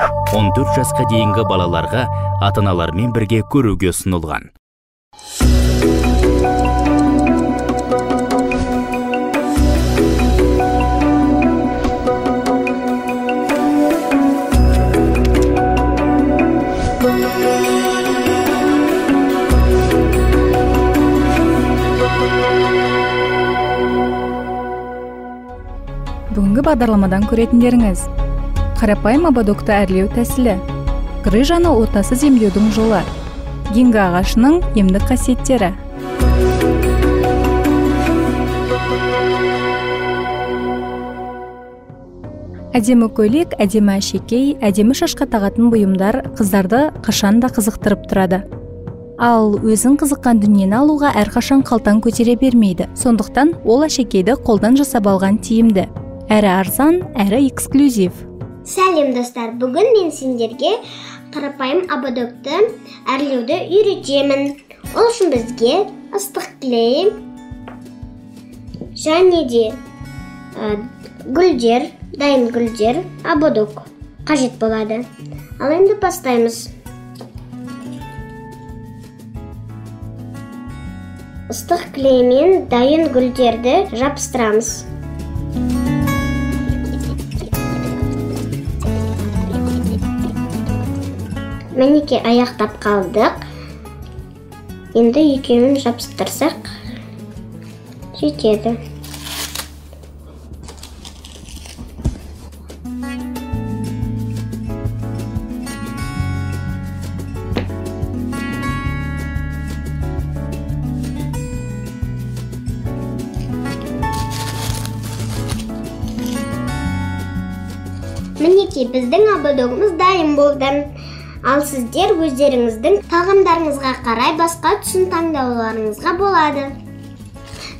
14 жасқа дейінгі балаларға ата аналармен бірге көруге ұсынылған. Бүгінгі бағдарламадан көретіндеріңіз қарапайым ободокты әрлеу тәсілі. Грыжаны отасыз емдеудің жолы. Гинга ағашының емдік қасиеттері. Әдемі көйлек әдемі әшекей әдемі шашқа тағатын бұйымдар қыздарды қашан да қызықтырып тұрады. Ал өзің қызыққан дүниені алуға әрқашан қалтаң көтере бермейді. Сондықтан ол әшекейді қолдан жасап алған тиімді. Әрі арзан әрі эксклюзив. Сәлем достар. Бүгін мен сендерге қарапайым ободокты әрлеуді үйретемін. Ол үшін бізге ыстық клей және де гүлдер дайын гүлдер ободок қажет болады. Ал енді бастаймыз. Ыстық клеймен дайын гүлдерді жабыстырамыз. Мінекей аяқтап қалдық. Енді екеуін жабыстырсақ жетеді. Мінекей біздің ободогымыз дайын болды. Ал сіздер өздеріңіздің тағамдарыңызға қарай басқа түсін таңдауларыңызға болады.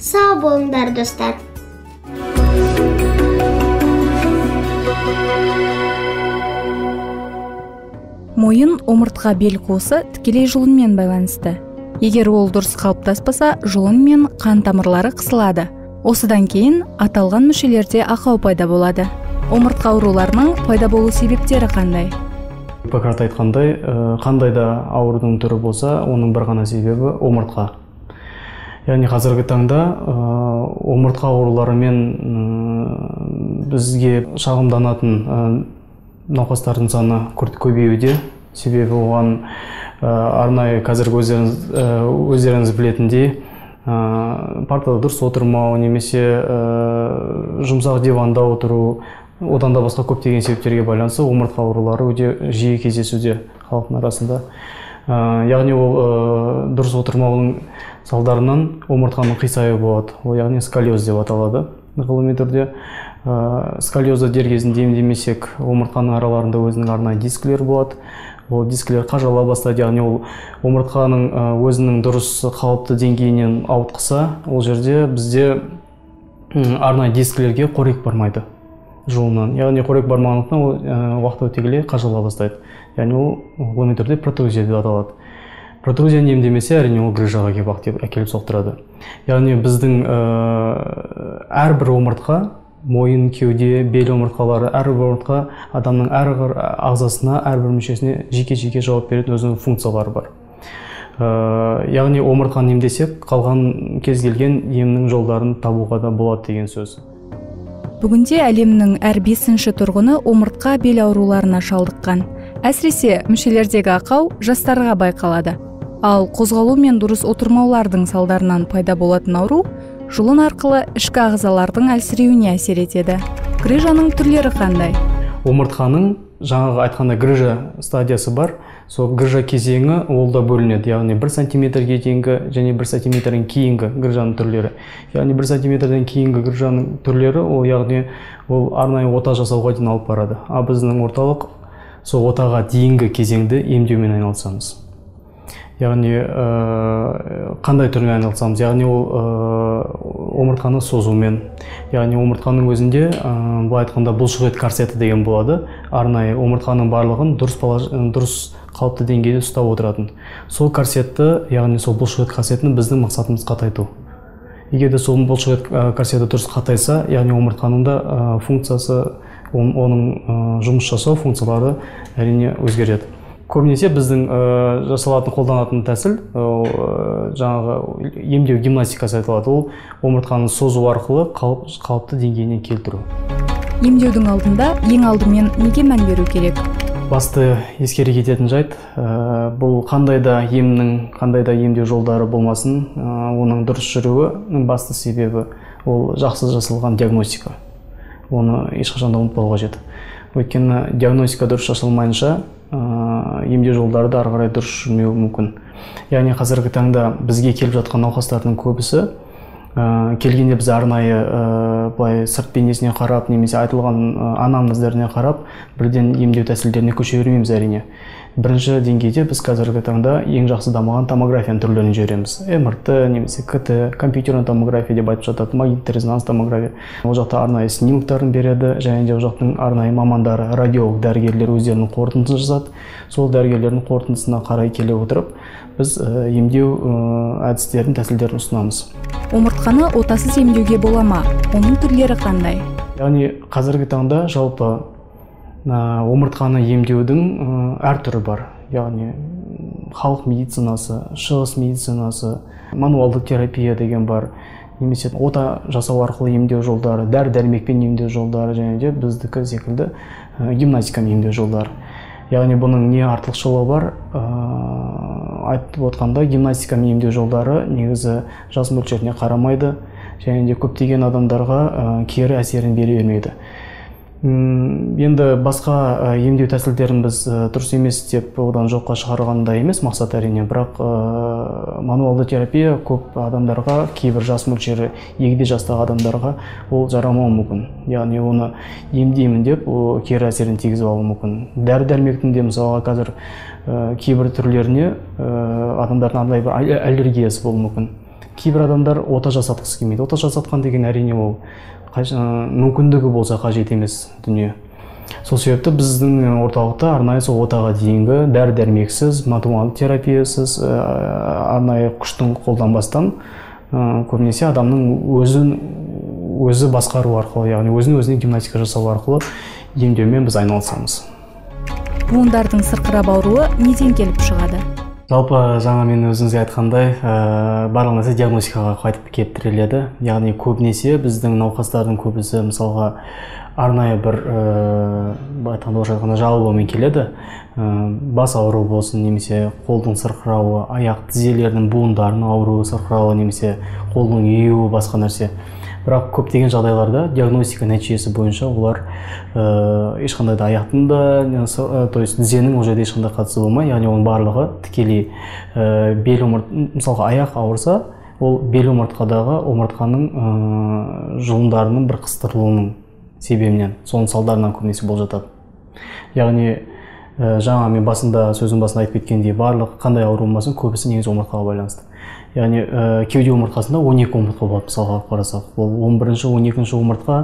Сау болыңдар достар. Мойын омыртқа бел қуысы тікелей жұлынмен байланысты. Егер ол дұрыс қалыптаспаса жұлын мен қан тамырлары қысылады. Осыдан кейін аталған мүшелерде ақау пайда болады. Омыртқа ауруларының пайда болу себептері қандай? Гиппократ айтқандай э, қандай да аурудың түрі болса оның бір ғана себебі омыртқа. Яғни қазіргі таңда ә, омыртқа ауруларымен бізге шағымданатын ә, науқастардың саны күрт көбеюде. Себебі оған арнайы қазіргі өздеріңіз, өздеріңіз білетіндей партада дұрыс отырмау немесе жұмсақ диванда отыру одан да басқа көптеген себептерге байланысты омыртқа аурулары өте жиі кездесуде халықтың арасында. Ә, яғни ол ә, дұрыс отырмаудың салдарынан омыртқаның қисаюы болады. Ол яғни сколиоз деп аталады ғылыми түрде ә, сколиозды дер кезінде емдемесек омыртқаның араларында өзінің арнайы дискілер болады. Ол дискілер қажала бастайды. Яғни ол омыртқаның өзінің дұрыс қалыпты деңгейінен ауытқыса ол жерде бізде арнайы дискілерге қорек бармайды. Жолынан яғни қорек бармағандықтан ол уақыт өте келе қажала бастайды. Яғни ол ғылыми түрде протрузия деп аталады. Протрузияны емдемесе әрине ол грыжаға келіп әкеліп соқтырады. Яғни біздің ә, әрбір омыртқа мойын кеуде бел омыртқалары әрбір омыртқа адамның әр ағзасына әрбір мүшесіне жеке жеке жауап беретін өзінің функциялары бар. Ә, яғни омыртқаны емдесек қалған кез келген емнің жолдарын табуға да болады деген сөз. Бүгінде әлемнің әр бесінші тұрғыны омыртқа бел ауруларына шалдыққан. Әсіресе мүшелердегі ақау жастарға байқалады. Ал қозғалу мен дұрыс отырмаулардың салдарынан пайда болатын ауру жұлын арқылы ішкі ағзалардың әлсіреуіне әсер етеді. Грыжаның түрлері қандай? Омыртқаның жаңағы айтқандай грыжа стадиясы бар. Сол грыжа кезеңі ол да бөлінеді. Яғни бір сантиметрге дейінгі және бір сантиметрден кейінгі грыжаның түрлері. Яғни бір сантиметрден кейінгі грыжаның түрлері ол яғни ол арнайы ота жасауға дейін алып барады. Ал біздің орталық сол отаға дейінгі кезеңді емдеумен айналысамыз. Яғни ә, қандай түрмен айналысамыз? Яғни ол ә, омыртқаны созумен. Яғни омыртқаның өзінде ә, былай айтқанда бұлшық ет корсеті деген болады. Арнайы омыртқаның барлығын дұрыс дұрыс қалыпты деңгейде ұстап отыратын. Сол корсетті яғни сол бұлшық ет корсетін біздің мақсатымыз қатайту егер де сол бұлшық ет корсеті дұрыс қатайса яғни омыртқаның да функциясы он- оның ә, жұмыс жасау функциялары әрине өзгереді. Көбінесе біздің ә, жасалатын қолданатын тәсіл ә, жаңағы емдеу гимнастикасы айтылады. Ол омыртқаны созу арқылы қалып, қалыпты деңгейіне келтіру. Емдеудің алдында ең алдымен неге мән беру керек? Басты ескере кететін жайт ә, бұл қандай да емнің қандай да емдеу жолдары болмасын ә, оның дұрыс жүруінің басты себебі ол жақсы жасалған диагностика. Оны ешқашан да ұмытпау қажет. Өйткені диагностика дұрыс жасалмайынша ә, емдеу жолдары да ары қарай дұрыс жүрмеуі мүмкін. Яғни қазіргі таңда бізге келіп жатқан науқастардың көбісі ә, келгенде біз арнайы ә, былай сырт бейнесіне қарап немесе айтылған ә, анамнездеріне қарап бірден емдеу тәсілдеріне көше бермейміз әрине. Бірінші деңгейде біз қазіргі таңда ең жақсы дамыған томографияның түрлерін жібереміз. Мрт немесе кт компьютерный томография деп айтып жатады магнитті резонанс томография. ол жақта арнайы снимоктарын береді және де ол жақтың арнайы мамандары радиолог дәрігерлер өздерінің қорытындысын жазады сол дәрігерлердің қорытындысына қарай келе отырып біз емдеу әдістерін тәсілдерін ұсынамыз. омыртқаны отасыз емдеуге бола ма? оның түрлері қандай? яғни қазіргі таңда жалпы омыртқаны емдеудің ә, әр түрі бар. Яғни халық медицинасы шығыс медицинасы мануалды терапия деген бар. Немесе ота жасау арқылы емдеу жолдары дәрі дәрмекпен емдеу жолдары және де біздікі секілді ә, гимнастикамен емдеу жолдары. Яғни бұның не артықшылығы бар? Ә, айтып отқанда гимнастикамен емдеу жолдары негізі жас мөлшеріне қарамайды және де көптеген адамдарға ә, кері әсерін бере бермейді. Енді басқа емдеу тәсілдерін біз дұрыс емес деп одан жоққа шығарғанда емес мақсат әрине. Бірақ ә, мануалды терапия көп адамдарға кейбір жас мөлшері егде жастағы адамдарға ол жарамауы мүмкін. Яғни оны емдеймін деп ол кері әсерін тигізіп алуы мүмкін. Дәрі дәрмектің де мысалға қазір ә, кейбір түрлеріне ә, адамдардың арнайы бір алле- аллергиясы болуы мүмкін. Кейбір адамдар ота жасатқысы келмейді. Ота жасатқан деген әрине ол мүмкіндігі болса қажет емес дүние. Сол себепті біздің орталықта арнайы сол отаға дейінгі дәрі дәрмексіз матуалды терапиясыз ә, арнайы күштің қолданбастан ә, көбінесе адамның өзін өзі басқару арқылы яғни өзін өзіне гимнастика жасау арқылы емдеумен біз айналысамыз. Буындардың сырқырап ауруы неден келіп шығады? Жалпы жаңа мен өзіңізге айтқандай ә, барлық нәрсе диагностикаға қайтып келіп тіреледі. Яғни көбінесе біздің науқастардың көбісі мысалға арнайы бір ә, былай айтқанда орысша айтқанда жалобамен келеді. Ә, бас ауруы болсын немесе қолдың сырқырауы аяқ тізелерінің буындарының ауруы сырқырауы немесе қолдың еюі басқа нәрсе. Бірақ көптеген жағдайларда диагностика нәтижесі бойынша олар ә, ешқандай да аяқтың да то есть тізенің ол жерде ешқандай қатысы болмай яғни оның барлығы тікелей ә, бел омырт мысалға аяқ ауырса ол бел омыртқадағы омыртқаның ә, жұлындарының бір қыстырылуының себебінен соның салдарынан көбінесе болып жатады. Яғни ә, жаңа мен басында сөздің басында айтып кеткендей барлық қандай ауру болмасын көбісі негізі омыртқаға байланысты. Яғни ә, кеуде омыртқасында 12 омыртқа болады мысалға алып қарасақ. Ол 11 он екінші омыртқа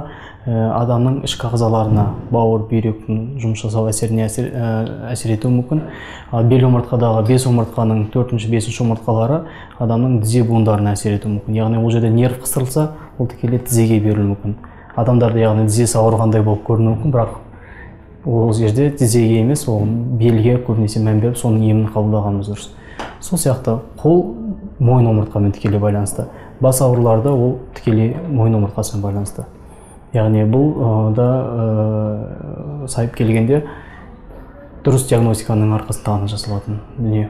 ә, адамның ішкі ағзаларына бауыр бүйректің жұмыс жасау әсеріне әсер, ә, әсер етуі мүмкін. Ал бел омыртқадағы бес омыртқаның төртінші бесінші омыртқалары адамның тізе буындарына әсер етуі мүмкін. Яғни ол жерде нерв қысырылса ол тікелей тізеге берілуі мүмкін. Адамдарда яғни тізесі ауырғандай болып көрінуі мүмкін бірақ ол жерде тізеге емес ол белге көбінесе мән беріп соның емін қабылдағанымыз дұрыс. Сол сияқты қол мойын омыртқамен тікелей байланысты. Бас ауруларда ол тікелей мойын омыртқасымен байланысты. Яғни бұл да ә, сайып келгенде дұрыс диагностиканың арқасында ғана жасалатын дүние.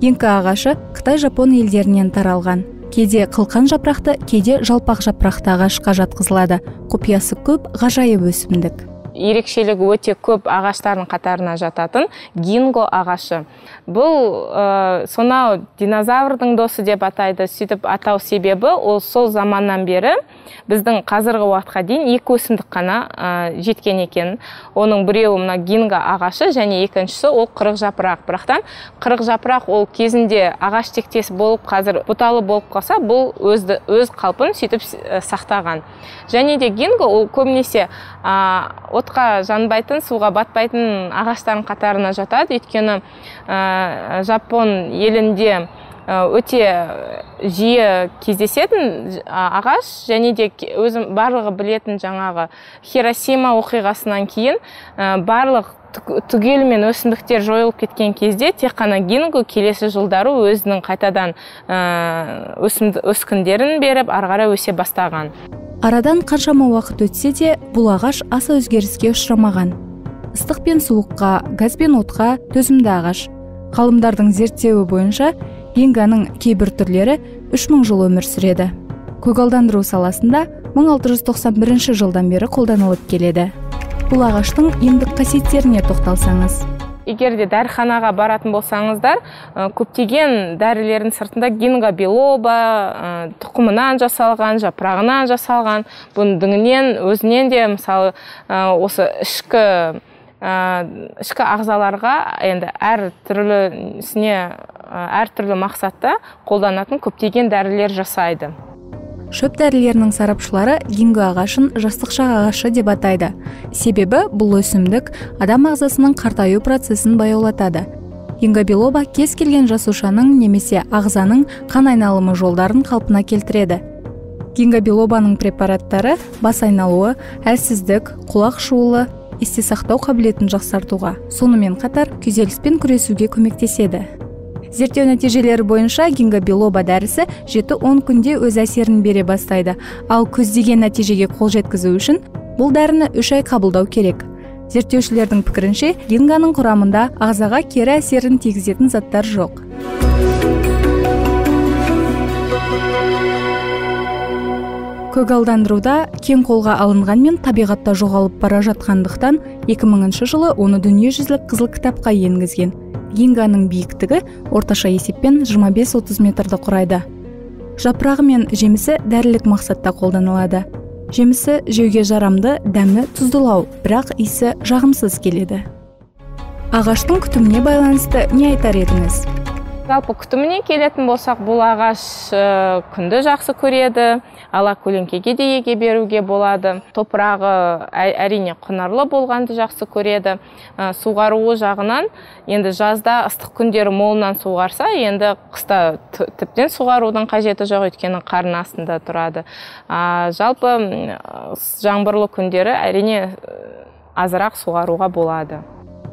Гинка ағашы қытай жапон елдерінен таралған. Кейде қылқан жапырақты кейде жалпақ жапырақты ағашқа жатқызылады. Құпиясы көп ғажайып өсімдік. Ерекшелігі өте көп ағаштардың қатарына жататын гинго ағашы. Бұл ә, сонау динозаврдың досы деп атайды сөйтіп атау себебі ол сол заманнан бері біздің қазіргі уақытқа дейін екі өсімдік қана ә, жеткен екен. Оның біреуі мына гинго ағашы және екіншісі ол қырық жапырақ. Бірақтан қырық жапырақ ол кезінде ағаш тектес болып қазір бұталы болып қалса бұл өзді, өз қалпын сөйтіп ә, сақтаған. Және де гинго ол көбінесе ә, отқа жанбайтын суға батпайтын ағаштардың қатарына жатады. Өйткені ә, жапон елінде өте жиі кездесетін ағаш және де өзім барлығы білетін жаңағы хиросима оқиғасынан кейін барлық түгелімен өсімдіктер жойылып кеткен кезде тек қана гинго келесі жылдары өзінің қайтадан өскіндерін беріп ары өсе бастаған. Арадан қаншама уақыт өтсе де бұл ағаш аса өзгеріске ұшырамаған. Ыстық пен суыққа газ бен отқа төзімді ағаш. Ғалымдардың зерттеуі бойынша гинганың кейбір түрлері 3000 жыл өмір сүреді. Көгалдандыру саласында 1691 жылдан бері қолданылып келеді. Бұл ағаштың емдік қасиеттеріне тоқталсаңыз. Егер де дәріханаға баратын болсаңыздар көптеген дәрілердің сыртында гинго белоба тұқымынан жасалған жапырағынан жасалған бұның діңінен өзінен де мысалы осы ішкі ішкі ағзаларға енді әр түрлісіне әртүрлі мақсатта қолданатын көптеген дәрілер жасайды. Шөп дәрілерінің сарапшылары гинго ағашын жастықшақ ағашы деп атайды. Себебі бұл өсімдік адам ағзасының қартаю процесін баяулатады. Гинго билоба кез келген жасушаның немесе ағзаның қан айналымы жолдарын қалпына келтіреді. Гинго билобаның препараттары бас айналуы әлсіздік құлақ шуылы есте сақтау қабілетін жақсартуға сонымен қатар күйзеліспен күресуге көмектеседі. Зерттеу нәтижелері бойынша гингобилоба дәрісі жеті он күнде өз әсерін бере бастайды. Ал көздеген нәтижеге қол жеткізу үшін бұл дәріні үш ай қабылдау керек. Зерттеушілердің пікірінше гинганың құрамында ағзаға кері әсерін тигізетін заттар жоқ. Көгалдандыруда кең қолға алынғанмен табиғатта жоғалып бара жатқандықтан 2000 жылы оны дүниежүзілік қызыл кітапқа енгізген. Гинганың биіктігі орташа есеппен 25-30 метрді құрайды. Жапырағы мен жемісі дәрілік мақсатта қолданылады. Жемісі жеуге жарамды дәмі тұздылау бірақ иісі жағымсыз келеді. Ағаштың күтіміне байланысты не айтар едіңіз? Жалпы күтіміне келетін болсақ бұл ағаш күнді жақсы көреді ала көлеңкеге де еге беруге болады. Топырағы әрине құнарлы болғанды жақсы көреді. Суғаруы жағынан енді жазда ыстық күндері молынан суғарса енді қыста тіптен суғарудың қажеті жоқ өйткені қардың астында тұрады. Жалпы жаңбырлы күндері әрине азырақ суғаруға болады.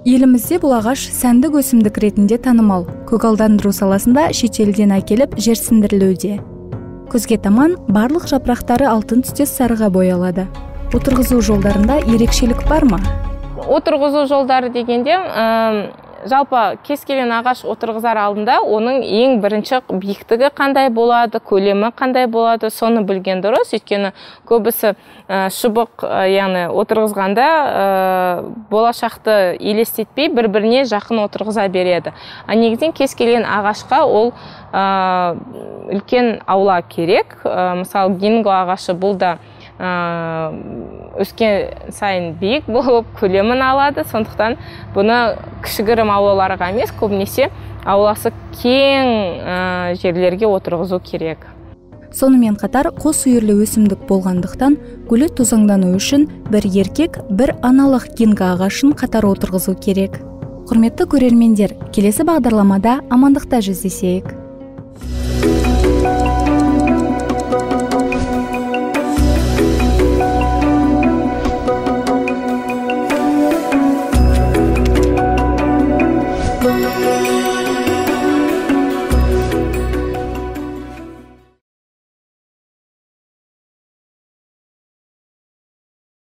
Елімізде бұл ағаш сәндік өсімдік ретінде танымал. Көгалдандыру саласында шетелден әкеліп жерсіндірілуде көзге таман барлық жапырақтары алтын түстес сарыға боялады. Отырғызу жолдарында ерекшелік бар ма? Отырғызу жолдары дегенде жалпы кез келген ағаш отырғызар алдында оның ең бірінші биіктігі қандай болады көлемі қандай болады соны білген дұрыс. Өйткені көбісі ә, шыбық яғни отырғызғанда ә, болашақты елестетпей бір біріне жақын отырғыза береді. А негізінен кез келген ағашқа ол ә, үлкен аула керек. Ә, мысалы гинго ағашы бұл да өскен сайын биік болып көлемін алады. Сондықтан бұны кішігірім аулаларға емес көбінесе ауласы кең жерлерге отырғызу керек. Сонымен қатар қос үйірлі өсімдік болғандықтан гүлі тозаңдану үшін бір еркек бір аналық гинго ағашын қатар отырғызу керек. Құрметті көрермендер келесі бағдарламада амандықта жүздесейік.